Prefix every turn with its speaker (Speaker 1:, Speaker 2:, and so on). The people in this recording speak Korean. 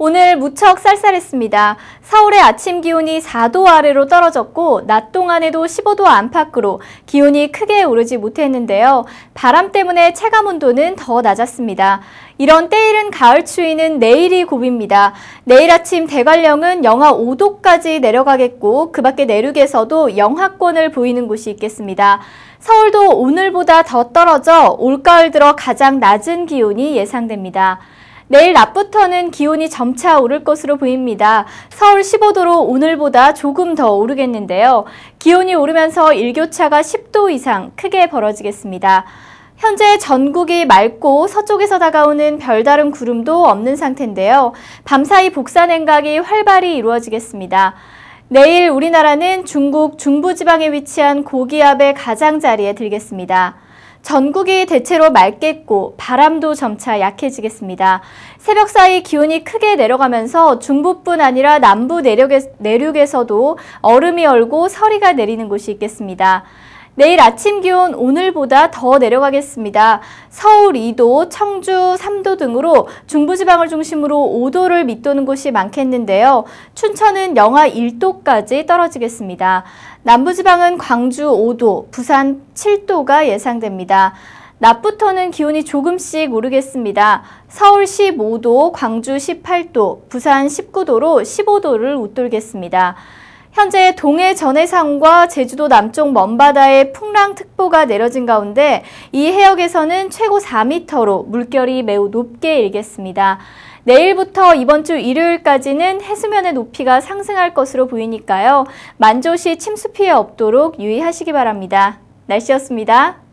Speaker 1: 오늘 무척 쌀쌀했습니다. 서울의 아침 기온이 4도 아래로 떨어졌고 낮 동안에도 15도 안팎으로 기온이 크게 오르지 못했는데요. 바람 때문에 체감 온도는 더 낮았습니다. 이런 때이른 가을 추위는 내일이 고비입니다. 내일 아침 대관령은 영하 5도까지 내려가겠고 그 밖에 내륙에서도 영하권을 보이는 곳이 있겠습니다. 서울도 오늘보다 더 떨어져 올가을 들어 가장 낮은 기온이 예상됩니다. 내일 낮부터는 기온이 점차 오를 것으로 보입니다. 서울 15도로 오늘보다 조금 더 오르겠는데요. 기온이 오르면서 일교차가 10도 이상 크게 벌어지겠습니다. 현재 전국이 맑고 서쪽에서 다가오는 별다른 구름도 없는 상태인데요. 밤사이 복사 냉각이 활발히 이루어지겠습니다. 내일 우리나라는 중국 중부지방에 위치한 고기압의 가장자리에 들겠습니다. 전국이 대체로 맑겠고 바람도 점차 약해지겠습니다. 새벽 사이 기온이 크게 내려가면서 중부뿐 아니라 남부 내륙에, 내륙에서도 얼음이 얼고 서리가 내리는 곳이 있겠습니다. 내일 아침 기온 오늘보다 더 내려가겠습니다. 서울 2도, 청주 3도 등으로 중부지방을 중심으로 5도를 밑도는 곳이 많겠는데요. 춘천은 영하 1도까지 떨어지겠습니다. 남부지방은 광주 5도, 부산 7도가 예상됩니다. 낮부터는 기온이 조금씩 오르겠습니다. 서울 15도, 광주 18도, 부산 19도로 15도를 웃돌겠습니다. 현재 동해 전해상과 제주도 남쪽 먼바다에 풍랑특보가 내려진 가운데 이 해역에서는 최고 4m로 물결이 매우 높게 일겠습니다. 내일부터 이번 주 일요일까지는 해수면의 높이가 상승할 것으로 보이니까요. 만조시 침수 피해 없도록 유의하시기 바랍니다. 날씨였습니다.